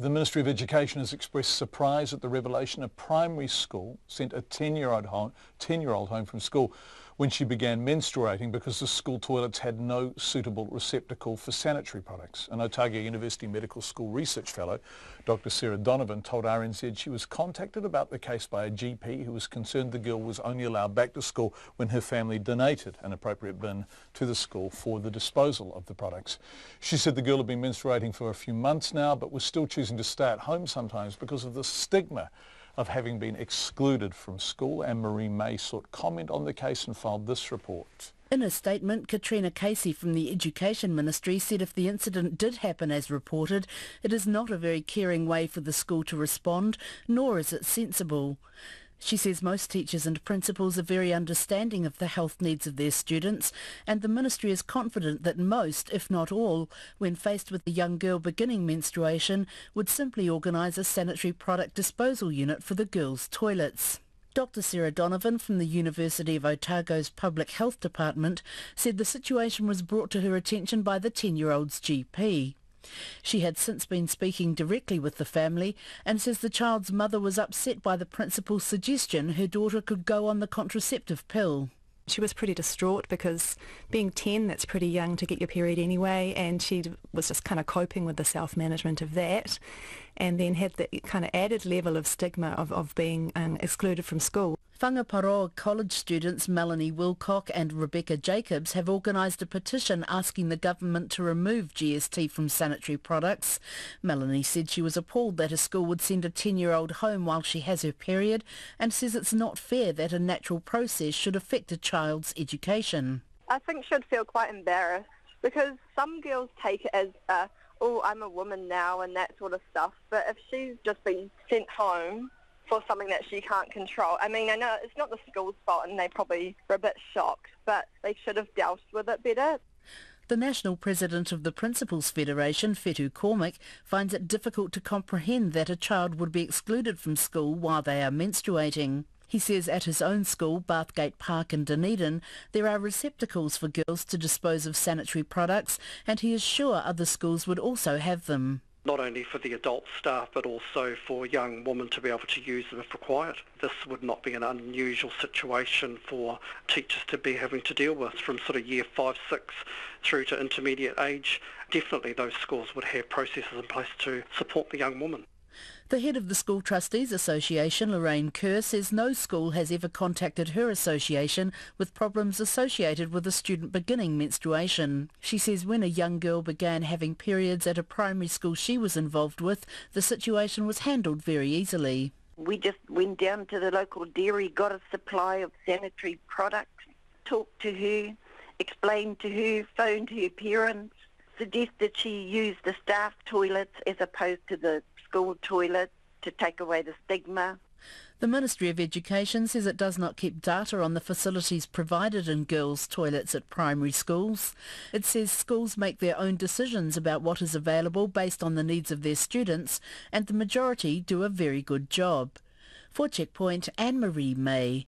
The Ministry of Education has expressed surprise at the revelation a primary school sent a 10-year-old home, 10-year-old home from school when she began menstruating because the school toilets had no suitable receptacle for sanitary products. An Otago University Medical School research fellow, Dr Sarah Donovan, told RNZ she was contacted about the case by a GP who was concerned the girl was only allowed back to school when her family donated an appropriate bin to the school for the disposal of the products. She said the girl had been menstruating for a few months now but was still choosing to stay at home sometimes because of the stigma of having been excluded from school. Anne-Marie May sought comment on the case and filed this report. In a statement, Katrina Casey from the Education Ministry said if the incident did happen as reported, it is not a very caring way for the school to respond, nor is it sensible. She says most teachers and principals are very understanding of the health needs of their students and the ministry is confident that most, if not all, when faced with a young girl beginning menstruation, would simply organise a sanitary product disposal unit for the girls' toilets. Dr Sarah Donovan from the University of Otago's Public Health Department said the situation was brought to her attention by the 10-year-old's GP. She had since been speaking directly with the family and says the child's mother was upset by the principal's suggestion her daughter could go on the contraceptive pill. She was pretty distraught because being 10, that's pretty young to get your period anyway, and she was just kind of coping with the self-management of that, and then had the kind of added level of stigma of, of being um, excluded from school. Whangaparaoa College students Melanie Wilcock and Rebecca Jacobs have organised a petition asking the government to remove GST from sanitary products. Melanie said she was appalled that a school would send a 10-year-old home while she has her period and says it's not fair that a natural process should affect a child's education. I think she'd feel quite embarrassed because some girls take it as a, oh, I'm a woman now and that sort of stuff. But if she's just been sent home for something that she can't control. I mean, I know it's not the school's fault and they probably were a bit shocked, but they should have dealt with it better. The national president of the Principals Federation, Fetu Cormick, finds it difficult to comprehend that a child would be excluded from school while they are menstruating. He says at his own school, Bathgate Park in Dunedin, there are receptacles for girls to dispose of sanitary products and he is sure other schools would also have them not only for the adult staff but also for young women to be able to use them if required. This would not be an unusual situation for teachers to be having to deal with from sort of year 5, 6 through to intermediate age. Definitely those schools would have processes in place to support the young woman. The head of the School Trustees Association, Lorraine Kerr, says no school has ever contacted her association with problems associated with a student beginning menstruation. She says when a young girl began having periods at a primary school she was involved with, the situation was handled very easily. We just went down to the local dairy, got a supply of sanitary products, talked to her, explained to her, phoned her parents, suggested she use the staff toilets as opposed to the school toilet to take away the stigma. The Ministry of Education says it does not keep data on the facilities provided in girls' toilets at primary schools. It says schools make their own decisions about what is available based on the needs of their students and the majority do a very good job. For Checkpoint, Anne-Marie May.